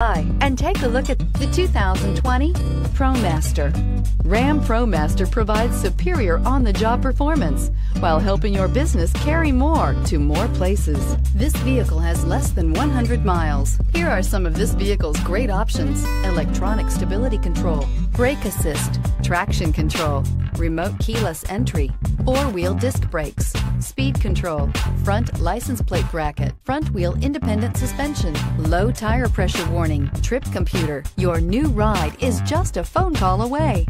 Hi, and take a look at the 2020 ProMaster. Ram ProMaster provides superior on-the-job performance while helping your business carry more to more places. This vehicle has less than 100 miles. Here are some of this vehicle's great options. Electronic stability control, brake assist, traction control, remote keyless entry, four-wheel disc brakes, speed control, front license plate bracket, front wheel independent suspension, low tire pressure warning, trip computer. Your new ride is just a phone call away.